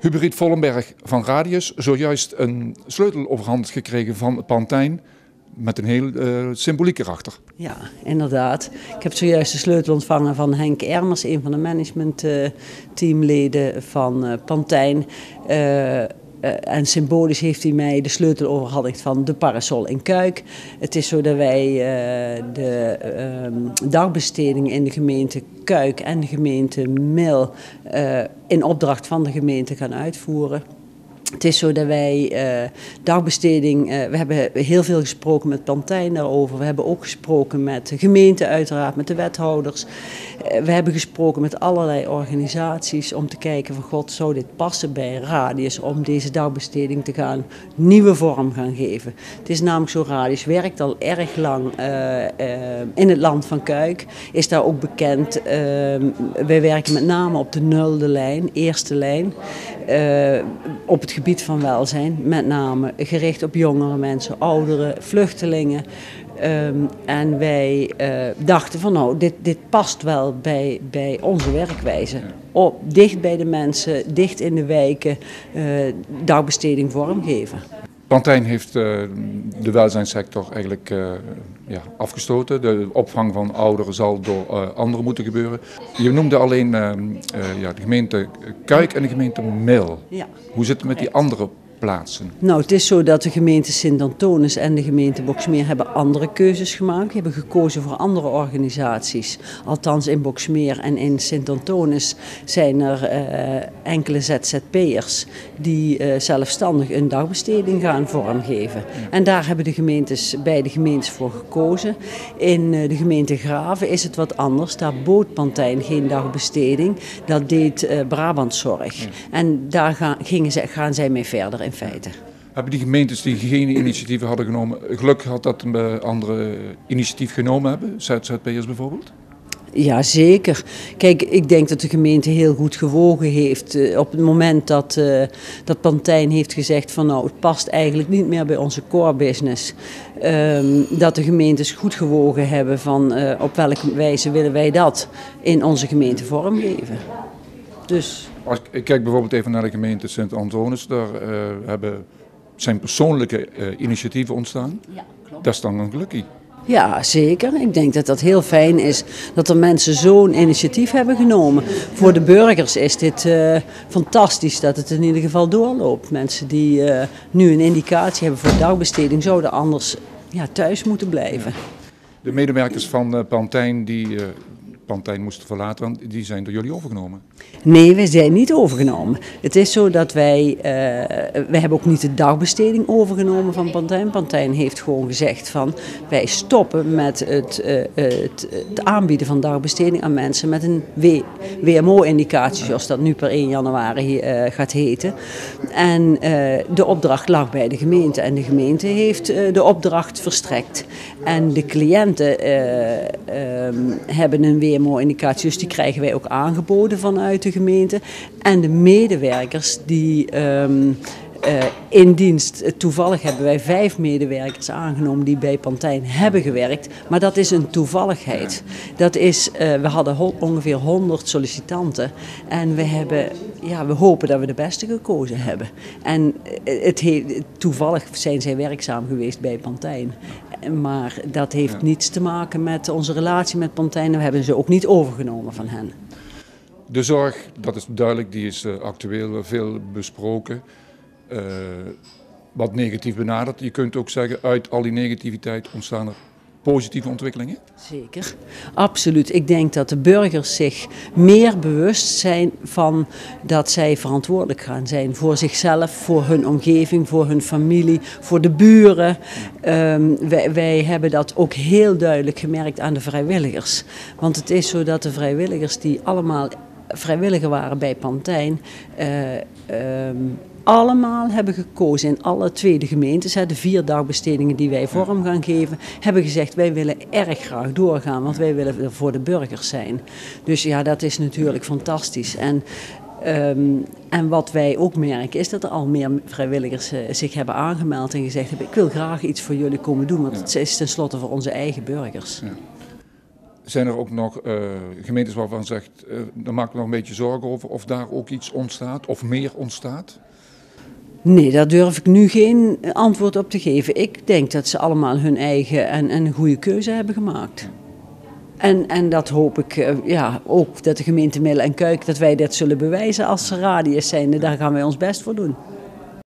Hubert Vollenberg van Radius, zojuist een sleutel overhandigd gekregen van Pantijn met een heel uh, symboliek erachter. Ja, inderdaad. Ik heb zojuist de sleutel ontvangen van Henk Ermers, een van de managementteamleden van uh, Pantijn. En symbolisch heeft hij mij de sleutel overhandigd van de parasol in Kuik. Het is zo dat wij de ehm, dagbesteding in de gemeente Kuik en de gemeente Mil in opdracht van de gemeente gaan uitvoeren. Het is zo dat wij uh, dagbesteding, uh, we hebben heel veel gesproken met Pantijn daarover. We hebben ook gesproken met de gemeente uiteraard, met de wethouders. Uh, we hebben gesproken met allerlei organisaties om te kijken van god, zou dit passen bij Radius om deze dagbesteding te gaan nieuwe vorm gaan geven. Het is namelijk zo, Radius werkt al erg lang in het land van Kuik, is daar ook bekend. wij werken met name op de nulde lijn, eerste lijn, op het gebied van welzijn, met name gericht op jongere mensen, ouderen, vluchtelingen. Um, en wij uh, dachten van nou, dit, dit past wel bij, bij onze werkwijze. Op, dicht bij de mensen, dicht in de wijken, uh, dagbesteding vormgeven. Pantijn heeft uh, de welzijnssector eigenlijk ja, afgestoten. De opvang van ouderen zal door uh, anderen moeten gebeuren. Je noemde alleen ja, de gemeente Kuik en de gemeente Mil. Ja. Hoe zit het met die andere plaatsen? Nou, het is zo dat de gemeente Sint-Antonis en de gemeente Boksmeer hebben andere keuzes gemaakt. hebben gekozen voor andere organisaties. Althans, in Boksmeer en in Sint-Antonis zijn er uh, enkele ZZP'ers die uh, zelfstandig een dagbesteding gaan vormgeven. Ja. En daar hebben de gemeentes, beide gemeentes voor gekozen. In uh, de gemeente Graven is het wat anders. Daar bood Pantijn geen dagbesteding. Dat deed Brabantzorg. Ja. En daar gaan, gingen ze, gaan zij mee verder in feite. Hebben die gemeentes die geen initiatieven hadden genomen, geluk gehad dat een andere initiatief genomen hebben? ZZP'ers bijvoorbeeld? Ja, zeker. Kijk, ik denk dat de gemeente heel goed gewogen heeft. Uh, op het moment dat, uh, dat Pantijn heeft gezegd van nou, het past eigenlijk niet meer bij onze core business. Um, dat de gemeentes goed gewogen hebben van uh, op welke wijze willen wij dat in onze gemeente vormgeven. Dus... Als ik kijk bijvoorbeeld even naar de gemeente Sint-Antonis, daar uh, hebben, zijn persoonlijke uh, initiatieven ontstaan. Ja, klopt. Dat is dan een gelukkie. Ja, zeker. Ik denk dat dat heel fijn is dat er mensen zo'n initiatief hebben genomen. Voor de burgers is dit uh, fantastisch dat het in ieder geval doorloopt. Mensen die uh, nu een indicatie hebben voor dagbesteding zouden anders ja, thuis moeten blijven. De medewerkers van uh, Pantijn die Pantijn moesten verlaten, want die zijn door jullie overgenomen. Nee, we zijn niet overgenomen. Het is zo dat wij, uh, wij hebben ook niet de dagbesteding overgenomen van Pantijn. Pantijn heeft gewoon gezegd van, wij stoppen met het, uh, het, aanbieden van dagbesteding aan mensen met een WMO-indicatie, zoals dat nu per 1 januari uh, gaat heten. En de opdracht lag bij de gemeente en de gemeente heeft de opdracht verstrekt. En de cliënten um, hebben een WMO WMO-indicatie. Dus die krijgen wij ook aangeboden vanuit de gemeente. En de medewerkers die um, uh, in dienst, toevallig hebben wij vijf medewerkers aangenomen die bij Pantijn hebben gewerkt. Maar dat is een toevalligheid. Dat is, uh, we hadden ongeveer 100 sollicitanten. En we, hebben, ja, we hopen dat we de beste gekozen hebben. En het toevallig zijn zij werkzaam geweest bij Pantijn. Maar dat heeft ja. niets te maken met onze relatie met Pantijn. We hebben ze ook niet overgenomen van hen. De zorg, dat is duidelijk, die is uh, actueel veel besproken. Uh, wat negatief benaderd. Je kunt ook zeggen, uit al die negativiteit ontstaan er positieve ontwikkelingen? Zeker, absoluut. Ik denk dat de burgers zich meer bewust zijn van dat zij verantwoordelijk gaan zijn voor zichzelf, voor hun omgeving, voor hun familie, voor de buren. Um, wij, hebben dat ook heel duidelijk gemerkt aan de vrijwilligers. Want het is zo dat de vrijwilligers die allemaal vrijwilliger waren bij Pantijn. Uh, um, allemaal hebben gekozen in alle tweede gemeentes, de vier dagbestedingen die wij vorm gaan geven, hebben gezegd wij willen erg graag doorgaan, want wij willen er voor de burgers zijn. Dus ja, dat is natuurlijk fantastisch. En Um, en wat wij ook merken is dat er al meer vrijwilligers uh, zich hebben aangemeld en gezegd hebben: Ik wil graag iets voor jullie komen doen, want ja. het is tenslotte voor onze eigen burgers. Ja. Zijn er ook nog uh, gemeentes waarvan zegt, uh, daar maak ik nog een beetje zorgen over of daar ook iets ontstaat of meer ontstaat? Nee, daar durf ik nu geen antwoord op te geven. Ik denk dat ze allemaal hun eigen en, en een goede keuze hebben gemaakt. En, en dat hoop ik uh, ja, ook dat de gemeente Middel en Kuik, dat wij dat zullen bewijzen als radius zijn. Daar gaan wij ons best voor doen.